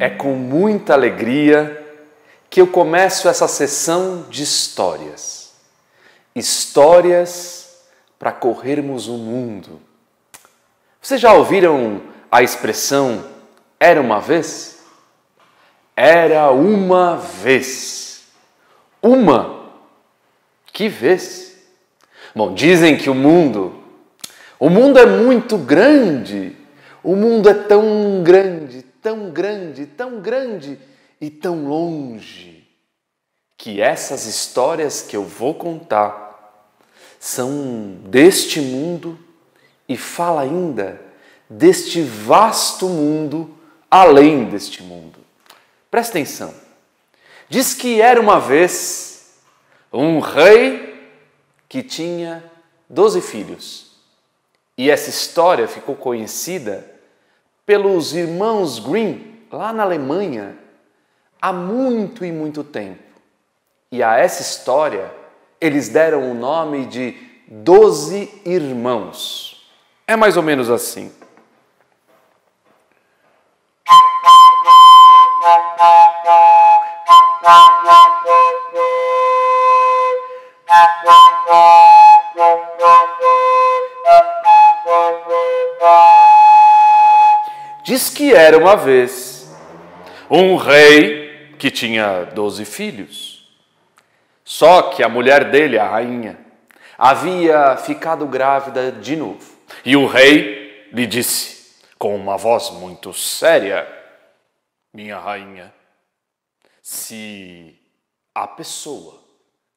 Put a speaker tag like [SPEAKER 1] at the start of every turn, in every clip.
[SPEAKER 1] É com muita alegria que eu começo essa sessão de histórias. Histórias para corrermos o mundo. Vocês já ouviram a expressão era uma vez? Era uma vez. Uma? Que vez? Bom, dizem que o mundo, o mundo é muito grande. O mundo é tão grande, tão grande, tão grande e tão longe que essas histórias que eu vou contar são deste mundo e fala ainda deste vasto mundo além deste mundo. Presta atenção. Diz que era uma vez um rei que tinha doze filhos. E essa história ficou conhecida pelos irmãos Grimm, lá na Alemanha, há muito e muito tempo. E a essa história eles deram o nome de Doze Irmãos. É mais ou menos assim. Diz que era uma vez um rei que tinha doze filhos. Só que a mulher dele, a rainha, havia ficado grávida de novo. E o rei lhe disse, com uma voz muito séria: Minha rainha, se a pessoa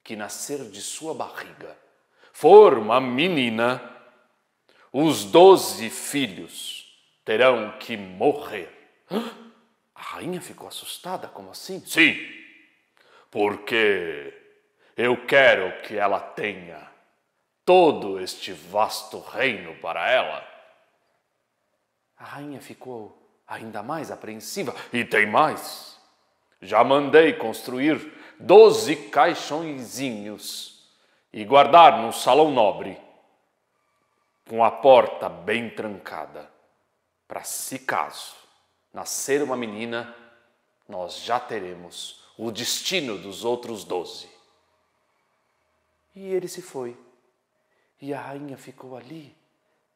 [SPEAKER 1] que nascer de sua barriga for uma menina, os doze filhos terão que morrer. A rainha ficou assustada, como assim? Sim, porque eu quero que ela tenha todo este vasto reino para ela. A rainha ficou ainda mais apreensiva. E tem mais. Já mandei construir doze caixõezinhos e guardar no salão nobre, com a porta bem trancada para se caso nascer uma menina, nós já teremos o destino dos outros doze. E ele se foi. E a rainha ficou ali,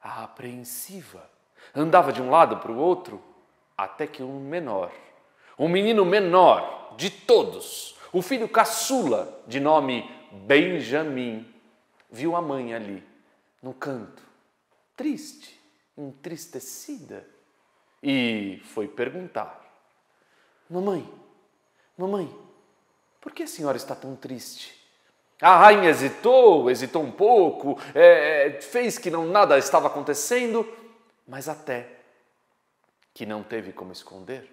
[SPEAKER 1] apreensiva. Andava de um lado para o outro, até que um menor, um menino menor de todos, o filho caçula, de nome Benjamim, viu a mãe ali, no canto, triste entristecida e foi perguntar: Mamãe, mamãe, por que a senhora está tão triste? A rainha hesitou, hesitou um pouco, é, é, fez que não nada estava acontecendo, mas até que não teve como esconder,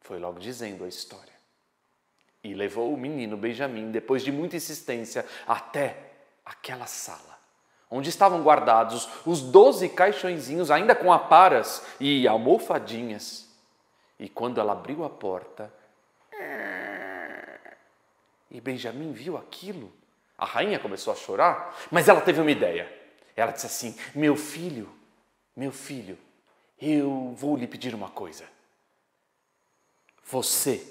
[SPEAKER 1] foi logo dizendo a história. E levou o menino Benjamim, depois de muita insistência, até aquela sala onde estavam guardados os doze caixõezinhos, ainda com aparas e almofadinhas. E quando ela abriu a porta, e Benjamim viu aquilo, a rainha começou a chorar, mas ela teve uma ideia. Ela disse assim: Meu filho, meu filho, eu vou lhe pedir uma coisa. Você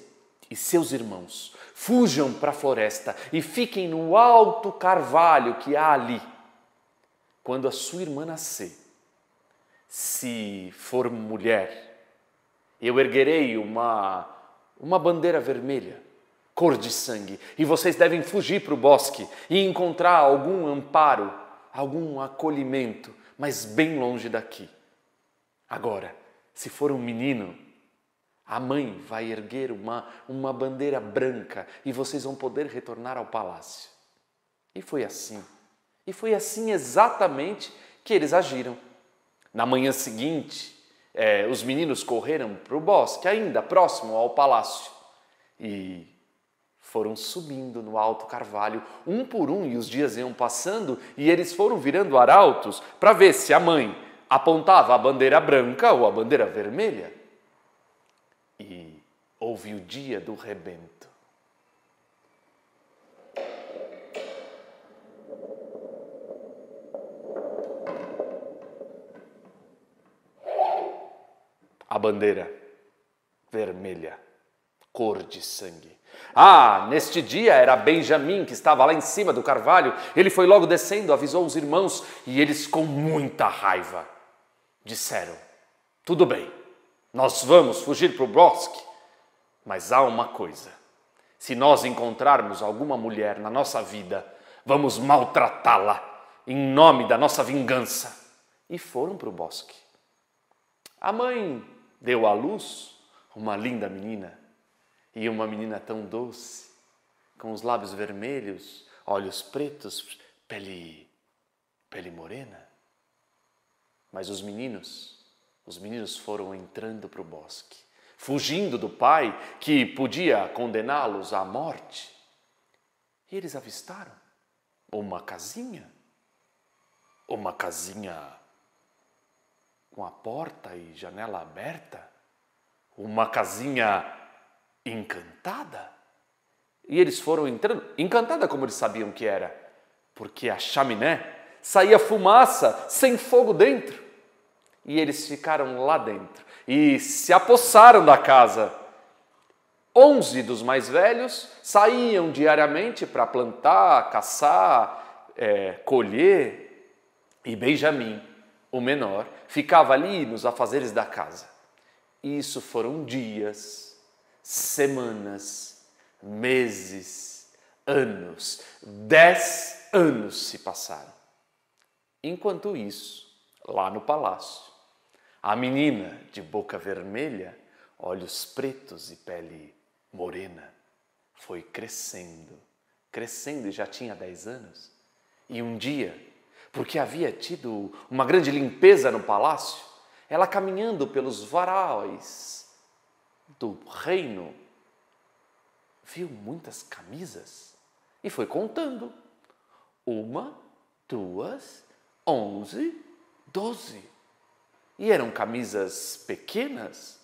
[SPEAKER 1] e seus irmãos fujam para a floresta e fiquem no alto carvalho que há ali quando a sua irmã nascer, se for mulher, eu erguerei uma, uma bandeira vermelha, cor de sangue, e vocês devem fugir para o bosque e encontrar algum amparo, algum acolhimento, mas bem longe daqui. Agora, se for um menino, a mãe vai erguer uma, uma bandeira branca e vocês vão poder retornar ao palácio. E foi assim e foi assim exatamente que eles agiram. Na manhã seguinte, é, os meninos correram para o bosque, ainda próximo ao palácio, e foram subindo no alto carvalho, um por um, e os dias iam passando, e eles foram virando arautos para ver se a mãe apontava a bandeira branca ou a bandeira vermelha. E houve o dia do rebento. A bandeira vermelha, cor de sangue. Ah, neste dia era Benjamim que estava lá em cima do carvalho. Ele foi logo descendo, avisou os irmãos e eles, com muita raiva, disseram: Tudo bem, nós vamos fugir para o bosque, mas há uma coisa: se nós encontrarmos alguma mulher na nossa vida, vamos maltratá-la em nome da nossa vingança. E foram para o bosque. A mãe deu à luz uma linda menina e uma menina tão doce, com os lábios vermelhos, olhos pretos, pele pele morena. Mas os meninos, os meninos foram entrando para o bosque, fugindo do pai que podia condená-los à morte. E eles avistaram uma casinha, uma casinha com a porta e janela aberta, uma casinha encantada. E eles foram entrando, encantada como eles sabiam que era, porque a chaminé saía fumaça sem fogo dentro. E eles ficaram lá dentro e se apossaram da casa. Onze dos mais velhos saíam diariamente para plantar, caçar, é, colher, e Benjamim, o menor, ficava ali nos afazeres da casa. Isso foram dias semanas, meses, anos. Dez anos se passaram. Enquanto isso, lá no palácio, a menina de boca vermelha, olhos pretos e pele morena foi crescendo, crescendo e já tinha dez anos. E um dia, porque havia tido uma grande limpeza no palácio, ela caminhando pelos varais do reino, viu muitas camisas e foi contando. Uma, duas, onze, doze. E eram camisas pequenas,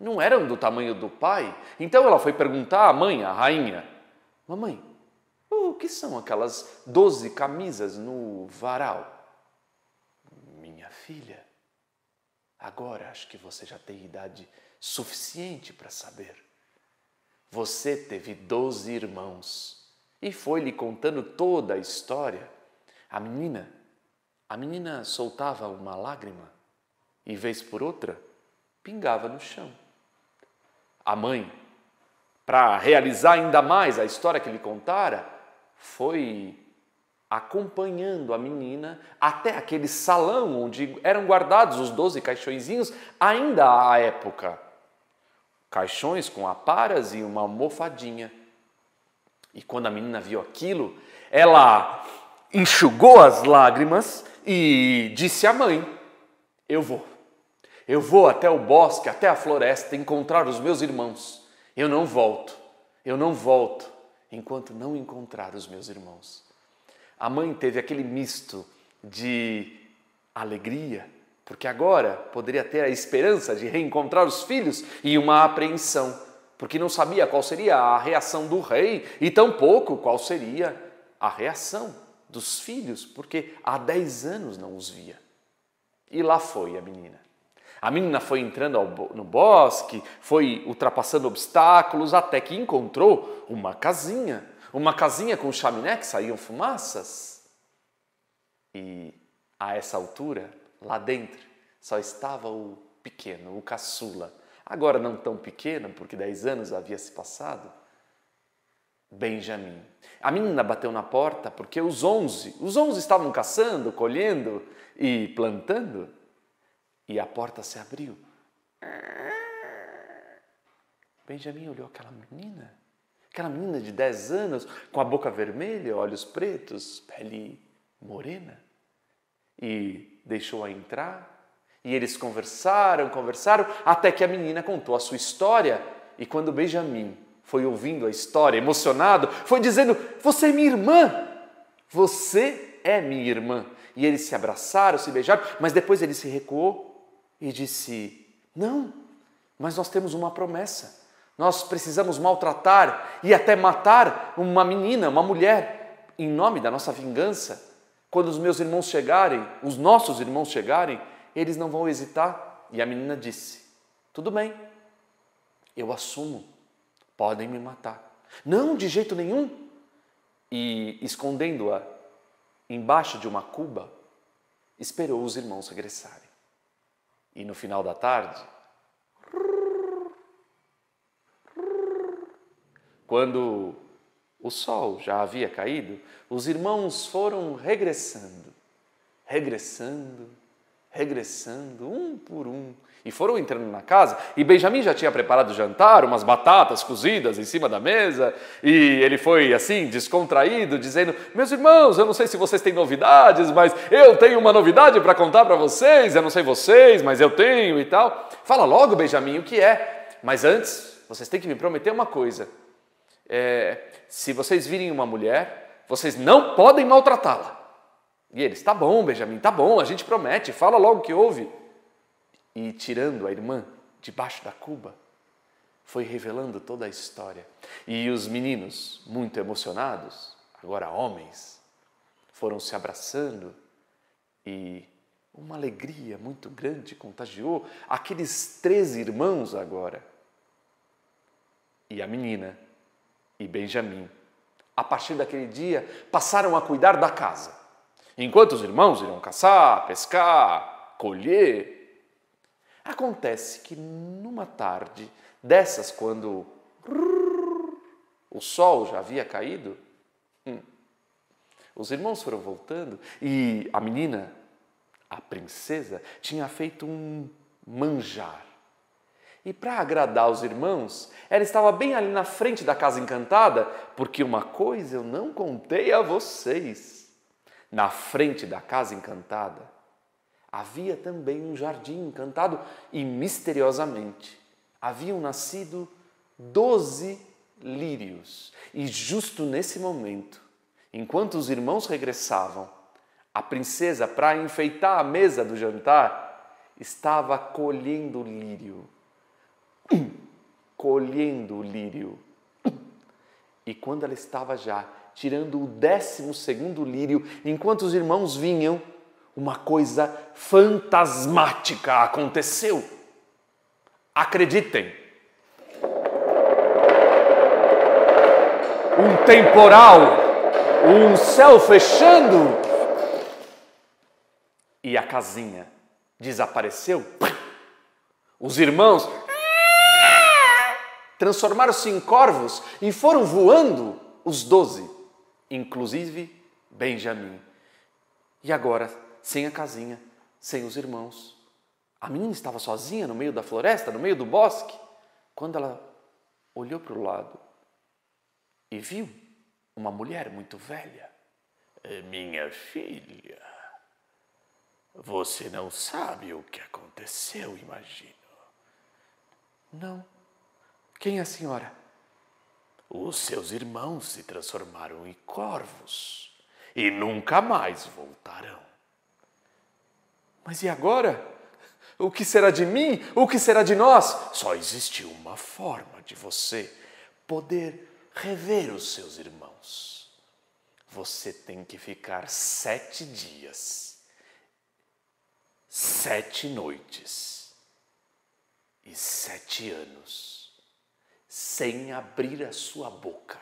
[SPEAKER 1] não eram do tamanho do pai. Então ela foi perguntar à mãe, à rainha: Mamãe, que são aquelas doze camisas no varal? Minha filha, agora acho que você já tem idade suficiente para saber. Você teve doze irmãos e foi lhe contando toda a história. A menina, a menina soltava uma lágrima e, vez por outra, pingava no chão. A mãe, para realizar ainda mais a história que lhe contara, foi acompanhando a menina até aquele salão onde eram guardados os doze caixõezinhos, ainda à época caixões com aparas e uma almofadinha. E quando a menina viu aquilo, ela enxugou as lágrimas e disse à mãe: Eu vou. Eu vou até o bosque, até a floresta, encontrar os meus irmãos. Eu não volto. Eu não volto enquanto não encontrar os meus irmãos. A mãe teve aquele misto de alegria, porque agora poderia ter a esperança de reencontrar os filhos e uma apreensão, porque não sabia qual seria a reação do rei e tampouco qual seria a reação dos filhos, porque há dez anos não os via. E lá foi a menina. A menina foi entrando no bosque, foi ultrapassando obstáculos até que encontrou uma casinha, uma casinha com chaminé que saíam fumaças. E a essa altura, Lá dentro só estava o pequeno, o caçula. Agora não tão pequeno, porque dez anos havia se passado. Benjamim. A menina bateu na porta porque os onze, os onze estavam caçando, colhendo e plantando. E a porta se abriu. Benjamim olhou aquela menina, aquela menina de dez anos, com a boca vermelha, olhos pretos, pele morena. E deixou-a entrar e eles conversaram, conversaram, até que a menina contou a sua história. E quando Benjamin foi ouvindo a história, emocionado, foi dizendo: Você é minha irmã! Você é minha irmã! E eles se abraçaram, se beijaram, mas depois ele se recuou e disse: Não, mas nós temos uma promessa. Nós precisamos maltratar e até matar uma menina, uma mulher, em nome da nossa vingança. Quando os meus irmãos chegarem, os nossos irmãos chegarem, eles não vão hesitar. E a menina disse: Tudo bem, Eu assumo. Podem me matar. Não, de jeito nenhum. E, escondendo-a embaixo de uma cuba, esperou os irmãos regressarem. E no final da tarde, quando o sol já havia caído, os irmãos foram regressando, regressando, regressando, um por um, e foram entrando na casa, e Benjamin já tinha preparado o jantar, umas batatas cozidas em cima da mesa, e ele foi assim, descontraído, dizendo: Meus irmãos, eu não sei se vocês têm novidades, mas eu tenho uma novidade para contar para vocês, eu não sei vocês, mas eu tenho e tal. Fala logo, Benjamin, o que é? Mas antes, vocês têm que me prometer uma coisa. É, se vocês virem uma mulher, vocês não podem maltratá-la. E eles, tá bom, Benjamin, tá bom, a gente promete, fala logo que houve e tirando a irmã debaixo da cuba, foi revelando toda a história. E os meninos, muito emocionados, agora homens, foram se abraçando e uma alegria muito grande contagiou aqueles três irmãos agora. E a menina e Benjamim, a partir daquele dia, passaram a cuidar da casa. Enquanto os irmãos irão caçar, pescar, colher, Acontece que numa tarde dessas, quando o sol já havia caído, hum, os irmãos foram voltando e a menina, a princesa, tinha feito um manjar. E para agradar os irmãos, ela estava bem ali na frente da casa encantada, porque uma coisa eu não contei a vocês. Na frente da casa encantada havia também um jardim encantado e misteriosamente haviam nascido doze lírios. E justo nesse momento, enquanto os irmãos regressavam, a princesa, para enfeitar a mesa do jantar, estava colhendo o lírio. colhendo o lírio. E quando ela estava já tirando o décimo segundo lírio, enquanto os irmãos vinham, uma coisa fantasmática aconteceu. Acreditem. Um temporal, um céu fechando e a casinha desapareceu. Os irmãos transformaram-se em corvos e foram voando os doze, inclusive Benjamim. E agora sem a casinha, sem os irmãos. A menina estava sozinha no meio da floresta, no meio do bosque, quando ela olhou para o lado e viu uma mulher muito velha. É minha filha, você não sabe o que aconteceu, imagino. Não. Quem é a senhora? Os seus irmãos se transformaram em corvos e nunca mais voltarão. Mas e agora? O que será de mim? O que será de nós? Só existe uma forma de você poder rever os seus irmãos. Você tem que ficar sete dias, sete noites e sete anos sem abrir a sua boca.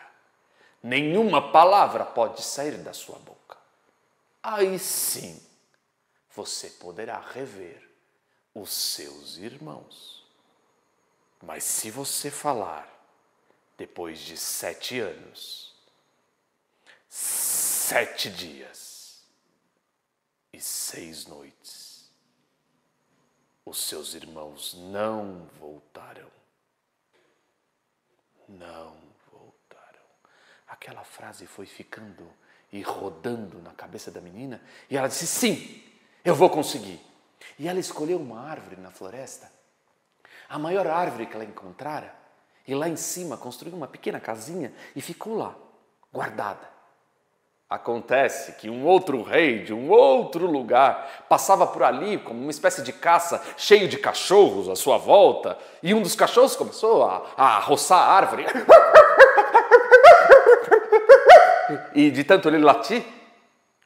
[SPEAKER 1] Nenhuma palavra pode sair da sua boca. Aí sim você poderá rever os seus irmãos. Mas se você falar depois de sete anos, sete dias e seis noites, os seus irmãos não voltarão. Não voltarão. Aquela frase foi ficando e rodando na cabeça da menina e ela disse: Sim, eu vou conseguir. E ela escolheu uma árvore na floresta, a maior árvore que ela encontrara, e lá em cima construiu uma pequena casinha e ficou lá, guardada. Acontece que um outro rei de um outro lugar passava por ali como uma espécie de caça, cheio de cachorros à sua volta, e um dos cachorros começou a, a roçar a árvore. E de tanto ele latir,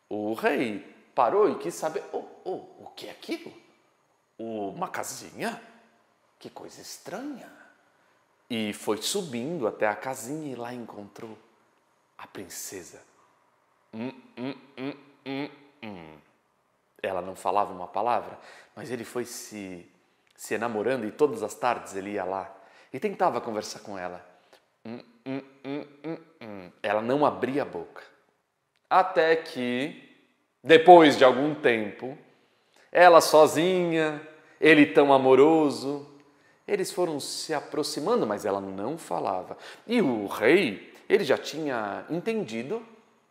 [SPEAKER 1] o rei parou e quis saber: oh, oh, o que é aquilo? Uma casinha? Que coisa estranha. e foi subindo até a casinha e lá encontrou a princesa. Hum, hum, hum, hum, hum. Ela não falava uma palavra, mas ele foi se, se enamorando e todas as tardes ele ia lá e tentava conversar com ela. Hum. Ela não abria a boca. Até que, depois de algum tempo, ela sozinha, ele tão amoroso, eles foram se aproximando, mas ela não falava. E o rei, ele já tinha entendido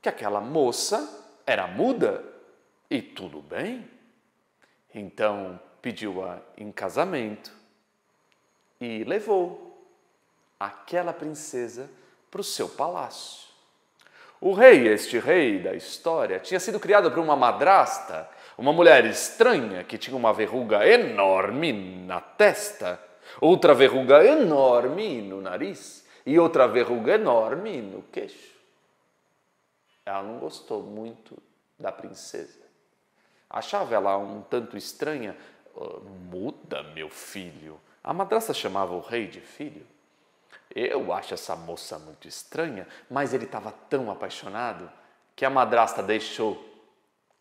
[SPEAKER 1] que aquela moça era muda e tudo bem. Então pediu-a em casamento e levou aquela princesa para o seu palácio. O rei, este rei da história, tinha sido criado por uma madrasta, uma mulher estranha que tinha uma verruga enorme na testa outra verruga enorme no nariz e outra verruga enorme no queixo. Ela não gostou muito da princesa. Achava ela um tanto estranha. Oh, muda, meu filho. A madraça chamava o rei de filho. Eu acho essa moça muito estranha, mas ele estava tão apaixonado que a madrasta deixou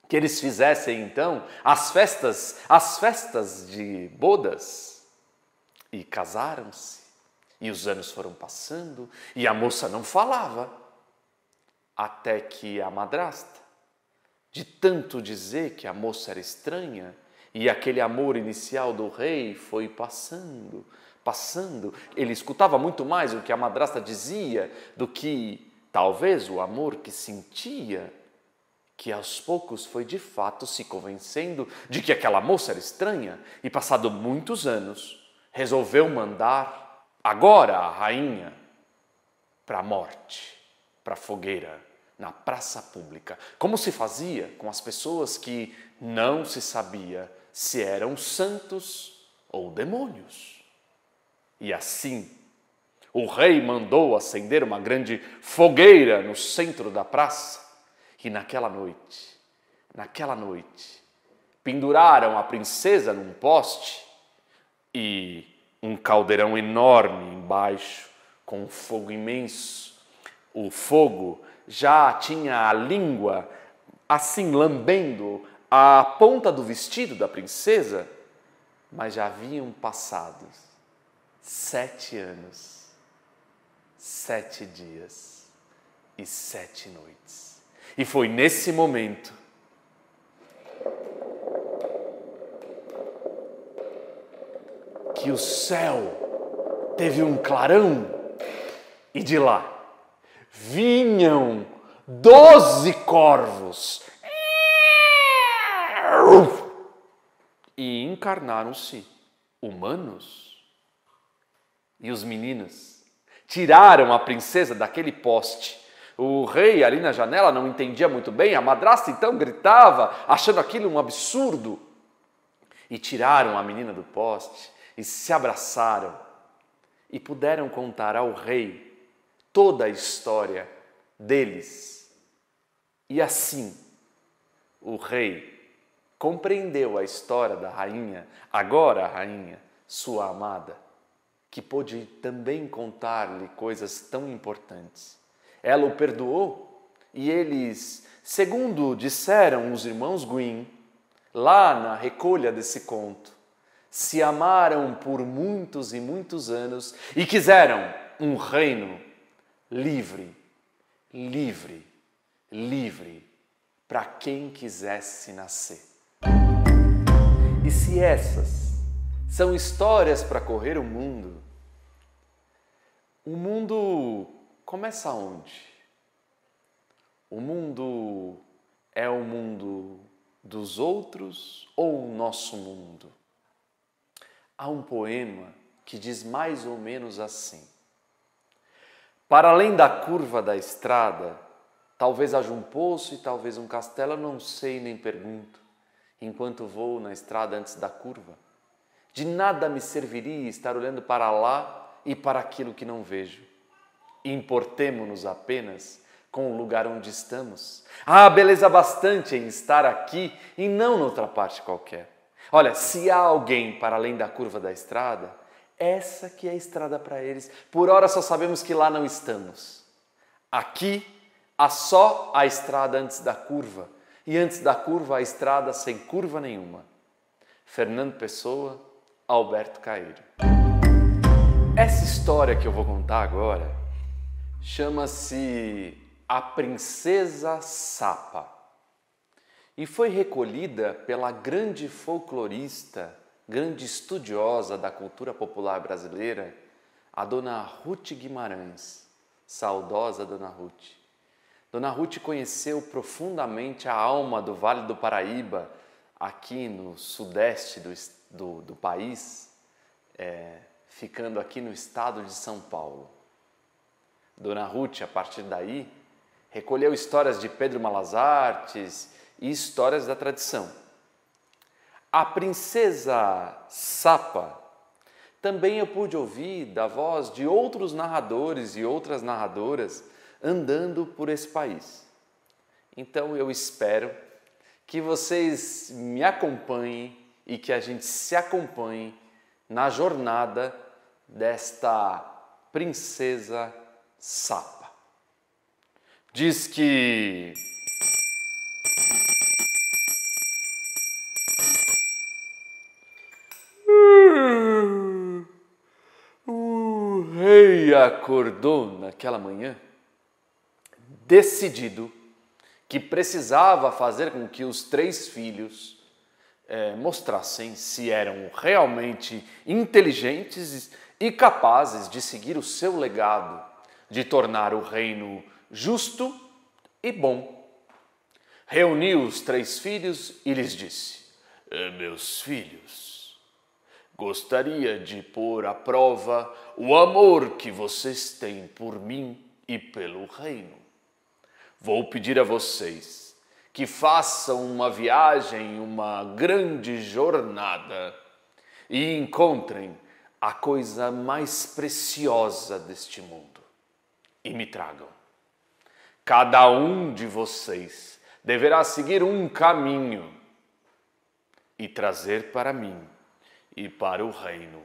[SPEAKER 1] que eles fizessem então as festas, as festas de bodas e casaram-se. E os anos foram passando e a moça não falava. Até que a madrasta, de tanto dizer que a moça era estranha, e aquele amor inicial do rei foi passando, passando. Ele escutava muito mais o que a madrasta dizia do que talvez o amor que sentia, que aos poucos foi de fato se convencendo de que aquela moça era estranha, e passado muitos anos, resolveu mandar agora a rainha para a morte, para a fogueira, na praça pública, como se fazia com as pessoas que não se sabia se eram santos ou demônios. E assim, o rei mandou acender uma grande fogueira no centro da praça, e naquela noite, naquela noite, penduraram a princesa num poste e um caldeirão enorme embaixo, com um fogo imenso. O fogo já tinha a língua assim lambendo a ponta do vestido da princesa, mas já haviam passado sete anos, sete dias e sete noites. E foi nesse momento que o céu teve um clarão e de lá vinham doze corvos e encarnaram-se humanos. E os meninos tiraram a princesa daquele poste. O rei ali na janela não entendia muito bem, a madrasta então gritava, achando aquilo um absurdo. E tiraram a menina do poste e se abraçaram e puderam contar ao rei toda a história deles. E assim, o rei compreendeu a história da rainha, agora a rainha, sua amada, que pôde também contar-lhe coisas tão importantes. Ela o perdoou e eles, segundo disseram os irmãos Green, lá na recolha desse conto, se amaram por muitos e muitos anos e quiseram um reino livre, livre, livre para quem quisesse nascer. E se essas são histórias para correr o mundo, o mundo começa onde? O mundo é o mundo dos outros ou o nosso mundo? há um poema que diz mais ou menos assim: Para além da curva da estrada, talvez haja um poço e talvez um castelo, não sei nem pergunto, enquanto vou na estrada antes da curva. De nada me serviria estar olhando para lá e para aquilo que não vejo. Importemo-nos apenas com o lugar onde estamos. Há beleza bastante em estar aqui e não noutra parte qualquer. Olha, se há alguém para além da curva da estrada, Essa que é a estrada para eles. Por hora só sabemos que lá não estamos. Aqui há só a estrada antes da curva, e antes da curva a estrada sem curva nenhuma. Fernando Pessoa, Alberto Caeiro. Essa história que eu vou contar agora chama-se A Princesa Sapa e foi recolhida pela grande folclorista, grande estudiosa da cultura popular brasileira, a dona Ruth Guimarães, saudosa dona Ruth. Dona Ruth conheceu profundamente a alma do Vale do Paraíba, aqui no sudeste do, do, do país, é, ficando aqui no estado de São Paulo. Dona Ruth, a partir daí, recolheu histórias de Pedro Malazartes e histórias da tradição. A princesa Sapa também eu pude ouvir da voz de outros narradores e outras narradoras andando por esse país. Então eu espero que vocês me acompanhem e que a gente se acompanhe na jornada desta princesa Sapa. Diz que rei acordou naquela manhã decidido que precisava fazer com que os três filhos é, mostrassem se eram realmente inteligentes e capazes de seguir o seu legado, de tornar o reino justo e bom. Reuniu os três filhos e lhes disse: eh, Meus filhos, Gostaria de pôr à prova o amor que vocês têm por mim e pelo reino. Vou pedir a vocês que façam uma viagem, uma grande jornada e encontrem a coisa mais preciosa deste mundo e me tragam. Cada um de vocês deverá seguir um caminho e trazer para mim e para o reino,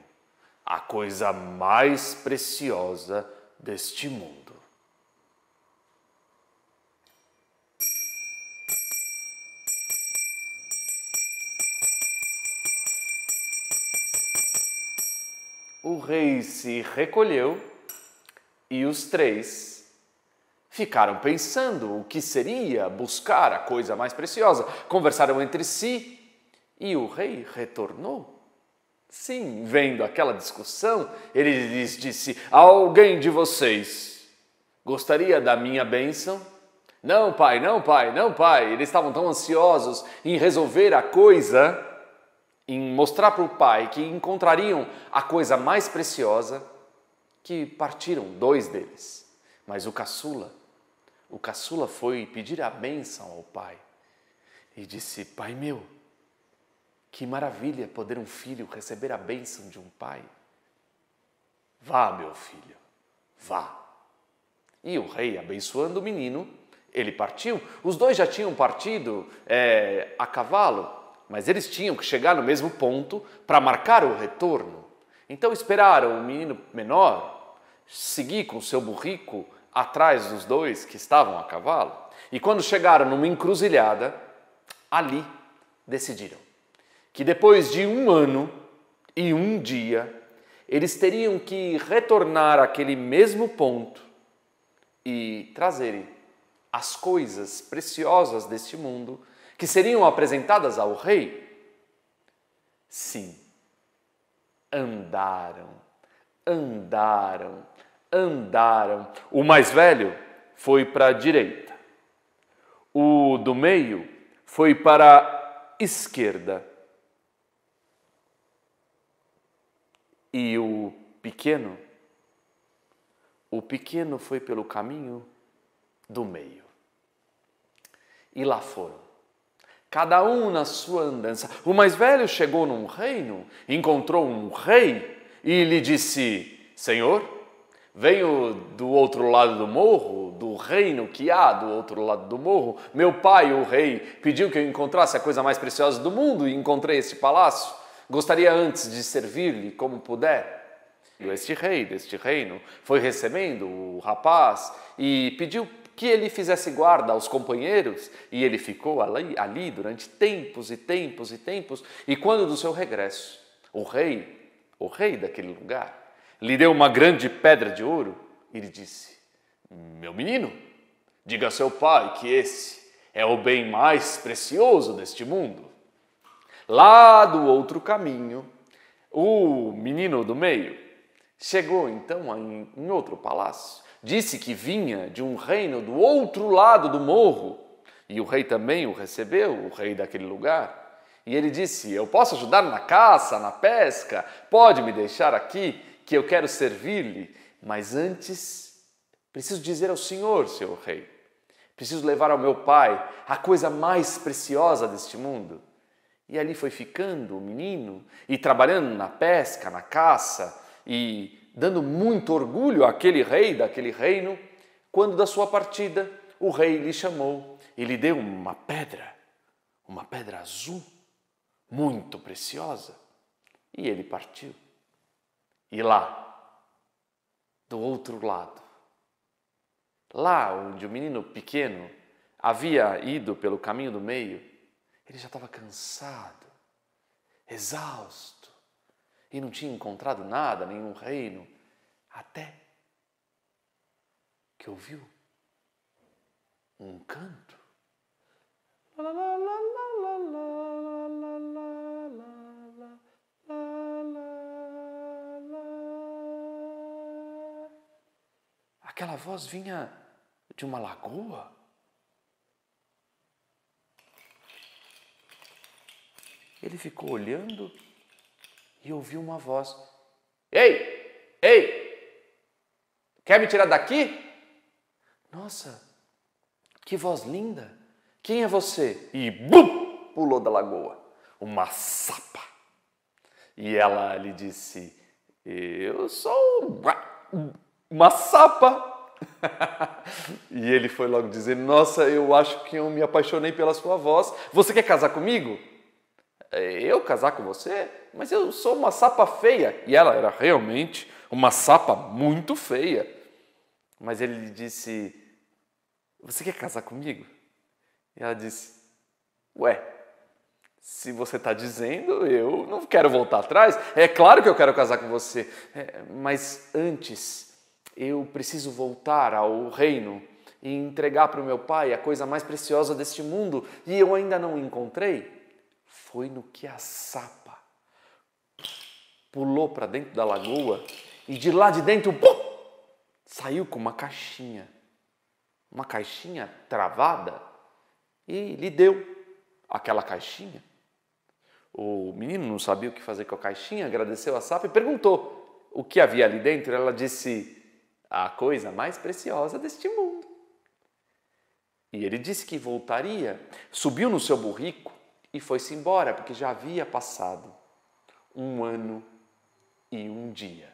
[SPEAKER 1] a coisa mais preciosa deste mundo. O rei se recolheu e os três ficaram pensando o que seria buscar a coisa mais preciosa. Conversaram entre si e o rei retornou Sim, vendo aquela discussão, ele lhes disse: Alguém de vocês gostaria da minha bênção? Não, pai, não, pai, não, pai. Eles estavam tão ansiosos em resolver a coisa, em mostrar para o pai que encontrariam a coisa mais preciosa, que partiram dois deles. Mas o caçula, o caçula foi pedir a bênção ao pai e disse: Pai meu, que maravilha poder um filho receber a bênção de um pai. Vá, meu filho, vá. E o rei, abençoando o menino, ele partiu. Os dois já tinham partido é, a cavalo, mas eles tinham que chegar no mesmo ponto para marcar o retorno. Então esperaram o menino menor seguir com seu burrico atrás dos dois que estavam a cavalo. E quando chegaram numa encruzilhada, ali decidiram que depois de um ano e um dia, eles teriam que retornar àquele mesmo ponto e trazerem as coisas preciosas deste mundo que seriam apresentadas ao rei. Sim, andaram, andaram, andaram. O mais velho foi para a direita, o do meio foi para a esquerda E o pequeno, o pequeno foi pelo caminho do meio. E lá foram, cada um na sua andança. O mais velho chegou num reino, encontrou um rei e lhe disse: Senhor, venho do outro lado do morro, do reino que há do outro lado do morro. Meu pai, o rei, pediu que eu encontrasse a coisa mais preciosa do mundo e encontrei esse palácio. Gostaria antes de servir-lhe como puder. Este rei deste reino foi recebendo o rapaz e pediu que ele fizesse guarda aos companheiros, e ele ficou ali, ali durante tempos e tempos e tempos. E quando do seu regresso, o rei, o rei daquele lugar, lhe deu uma grande pedra de ouro e lhe disse: Meu menino, diga a seu pai que esse é o bem mais precioso deste mundo. Lá do outro caminho, o menino do meio chegou então em, outro palácio disse que vinha de um reino do outro lado do morro, e o rei também o recebeu, o rei daquele lugar. E ele disse: Eu posso ajudar na caça, na pesca, pode me deixar aqui, que eu quero servir-lhe, mas antes preciso dizer ao senhor, seu rei, preciso levar ao meu pai a coisa mais preciosa deste mundo. E ali foi ficando o menino e trabalhando na pesca, na caça e dando muito orgulho àquele rei daquele reino, quando da sua partida o rei lhe chamou e lhe deu uma pedra, uma pedra azul, muito preciosa, e ele partiu. E lá, do outro lado, lá onde o menino pequeno havia ido pelo caminho do meio, ele já estava cansado, exausto e não tinha encontrado nada, nenhum reino, até que ouviu um canto. Aquela voz vinha de uma lagoa. Ele ficou olhando e ouviu uma voz: Ei, ei, quer me tirar daqui? Nossa, que voz linda! Quem é você? E bum, pulou da lagoa uma sapa. E ela lhe disse: Eu sou uma sapa. e ele foi logo dizer: Nossa, eu acho que eu me apaixonei pela sua voz. Você quer casar comigo? Eu casar com você? mas eu sou uma sapa feia. E ela era realmente uma sapa muito feia. Mas ele lhe disse: Você quer casar comigo? E ela disse: Ué, se você está dizendo, eu não quero voltar atrás. É claro que eu quero casar com você, é, mas antes eu preciso voltar ao reino e entregar para o meu pai a coisa mais preciosa deste mundo e eu ainda não encontrei. Foi no que a sapa pulou para dentro da lagoa e de lá de dentro pum, saiu com uma caixinha, uma caixinha travada e lhe deu aquela caixinha. O menino não sabia o que fazer com a caixinha, agradeceu a sapa e perguntou o que havia ali dentro. Ela disse: A coisa mais preciosa deste mundo. E ele disse que voltaria, subiu no seu burrico e foi-se embora, porque já havia passado um ano e um dia.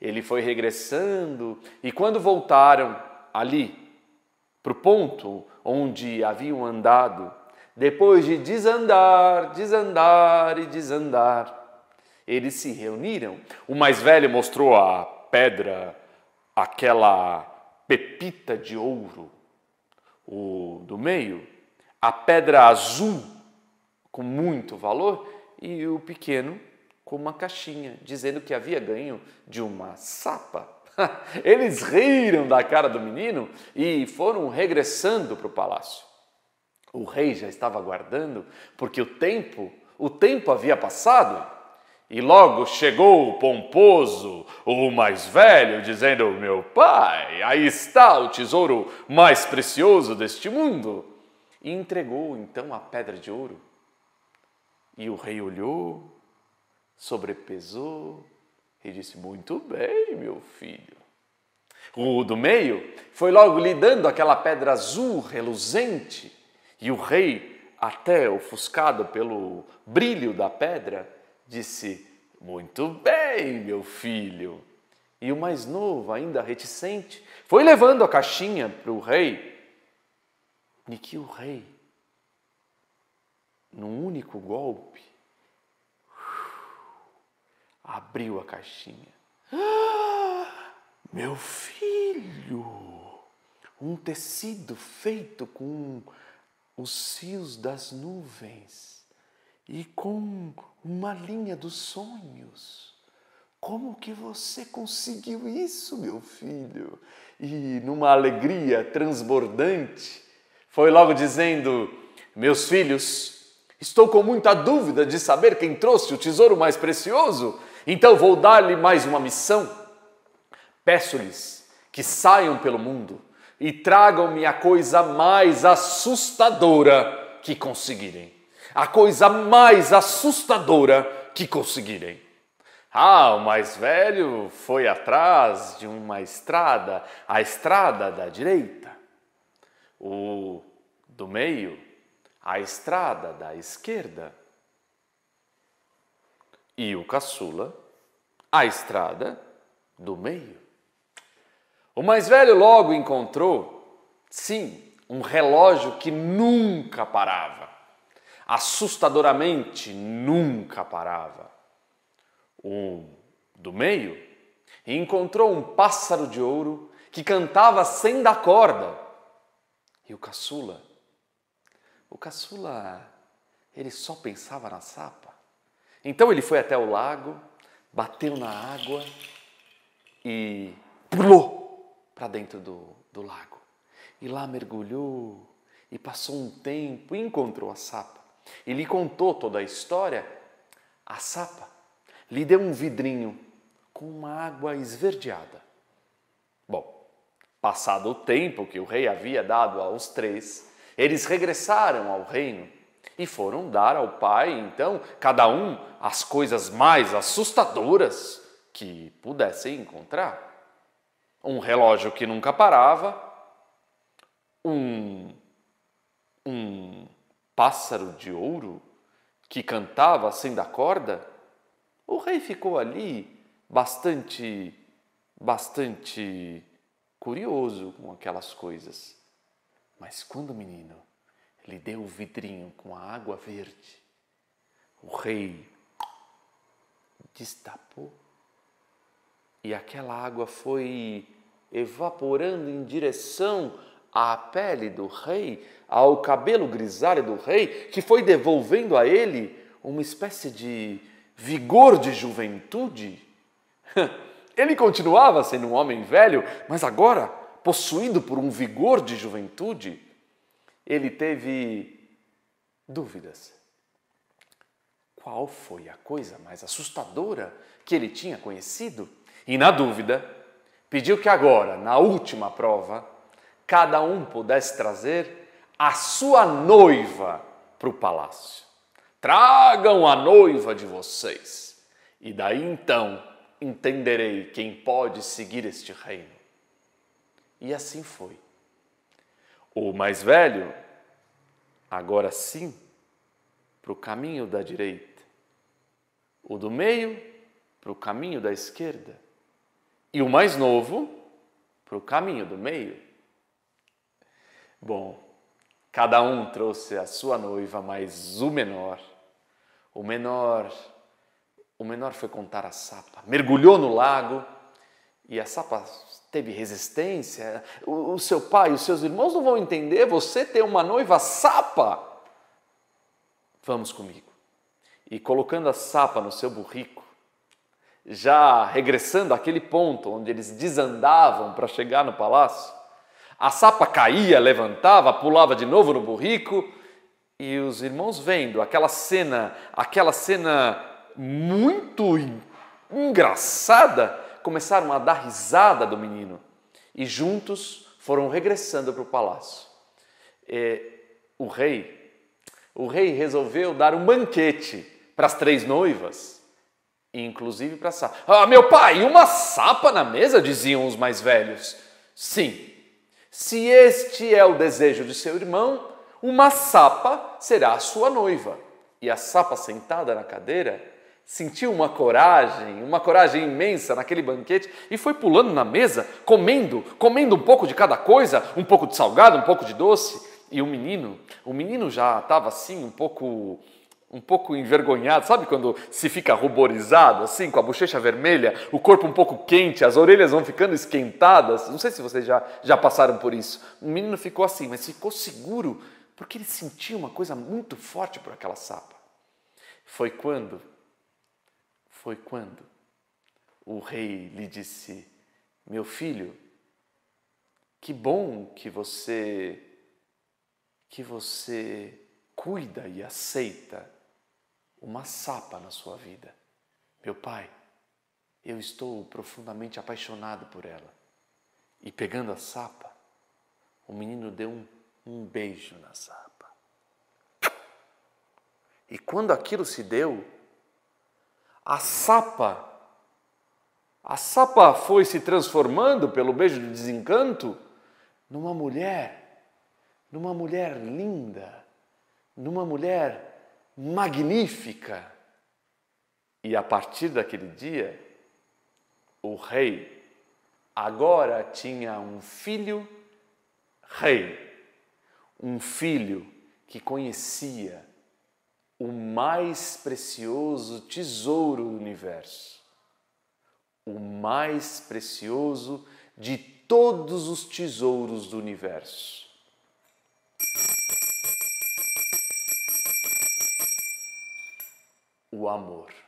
[SPEAKER 1] Ele foi regressando e quando voltaram ali para o ponto onde haviam andado, depois de desandar, desandar e desandar, eles se reuniram. O mais velho mostrou a pedra, aquela pepita de ouro, o do meio, a pedra azul com muito valor, e o pequeno com uma caixinha, dizendo que havia ganho de uma sapa. Eles riram da cara do menino e foram regressando para o palácio. O rei já estava aguardando, porque o tempo, o tempo havia passado. E logo chegou o pomposo, o mais velho, dizendo: Meu pai, aí está o tesouro mais precioso deste mundo. E entregou então a pedra de ouro. E o rei olhou sobrepesou e disse: Muito bem, meu filho. O do meio foi logo lhe dando aquela pedra azul reluzente, e o rei, até ofuscado pelo brilho da pedra, disse: Muito bem, meu filho. E o mais novo, ainda reticente, foi levando a caixinha para o rei, e que o rei, num único golpe, abriu a caixinha Meu filho, um tecido feito com os fios das nuvens e com uma linha dos sonhos. Como que você conseguiu isso, meu filho? E numa alegria transbordante, foi logo dizendo: Meus filhos, estou com muita dúvida de saber quem trouxe o tesouro mais precioso, então vou dar-lhe mais uma missão. Peço-lhes que saiam pelo mundo e tragam-me a coisa mais assustadora que conseguirem. A coisa mais assustadora que conseguirem. Ah, o mais velho foi atrás de uma estrada, a estrada da direita. O do meio, a estrada da esquerda. E o caçula, a estrada do meio. O mais velho logo encontrou, sim, um relógio que nunca parava, assustadoramente nunca parava o do meio, encontrou um pássaro de ouro que cantava sem dar corda. E o caçula, o caçula, ele só pensava na sapa. Então ele foi até o lago, bateu na água e pulou para dentro do, do lago. E lá mergulhou e passou um tempo e encontrou a sapa. E lhe contou toda a história. A sapa lhe deu um vidrinho com uma água esverdeada. Bom, passado o tempo que o rei havia dado aos três, eles regressaram ao reino e foram dar ao pai, então, cada um as coisas mais assustadoras que pudessem encontrar. Um relógio que nunca parava, um, um pássaro de ouro que cantava sem dar corda o rei ficou ali bastante, bastante curioso com aquelas coisas. Mas quando o menino lhe deu o vidrinho com a água verde, o rei destapou e aquela água foi evaporando em direção à pele do rei, ao cabelo grisalho do rei, que foi devolvendo a ele uma espécie de vigor de juventude. Ele continuava sendo um homem velho, mas agora, possuído por um vigor de juventude, ele teve dúvidas. Qual foi a coisa mais assustadora que ele tinha conhecido? E na dúvida, pediu que agora, na última prova, cada um pudesse trazer a sua noiva para o palácio. Tragam a noiva de vocês, e daí então entenderei quem pode seguir este reino. E assim foi. O mais velho, agora sim, para o caminho da direita, o do meio, para o caminho da esquerda, e o mais novo, para o caminho do meio. Bom, cada um trouxe a sua noiva, mas o menor o menor, o menor foi contar a sapa, mergulhou no lago e a sapa teve resistência. O, o seu pai os seus irmãos não vão entender. Você tem uma noiva sapa. Vamos comigo. E colocando a sapa no seu burrico, já regressando àquele ponto onde eles desandavam para chegar no palácio, a sapa caía, levantava, pulava de novo no burrico e os irmãos vendo aquela cena, aquela cena muito engraçada, começaram a dar risada do menino e juntos foram regressando para o palácio. E o rei, o rei resolveu dar um banquete para as três noivas, inclusive para a sapa. Ah, meu pai, uma sapa na mesa, diziam os mais velhos. Sim, se este é o desejo de seu irmão, uma sapa será a sua noiva. E a sapa sentada na cadeira sentiu uma coragem, uma coragem imensa naquele banquete e foi pulando na mesa, comendo, comendo um pouco de cada coisa, um pouco de salgado, um pouco de doce. E o menino, o menino já estava assim um pouco um pouco envergonhado, sabe quando se fica ruborizado, assim, com a bochecha vermelha, o corpo um pouco quente, as orelhas vão ficando esquentadas? Não sei se vocês já, já passaram por isso. O menino ficou assim, mas ficou seguro porque ele sentia uma coisa muito forte por aquela sapa. Foi quando, foi quando o rei lhe disse: Meu filho, que bom que você, que você cuida e aceita uma sapa na sua vida. Meu pai, eu estou profundamente apaixonado por ela. E pegando a sapa, o menino deu um, um beijo na sapa. E quando aquilo se deu, a sapa, a sapa foi se transformando pelo beijo do desencanto numa mulher, numa mulher linda, numa mulher magnífica. E a partir daquele dia, o rei agora tinha um filho rei, um filho que conhecia o mais precioso tesouro do universo, o mais precioso de todos os tesouros do universo. O amor.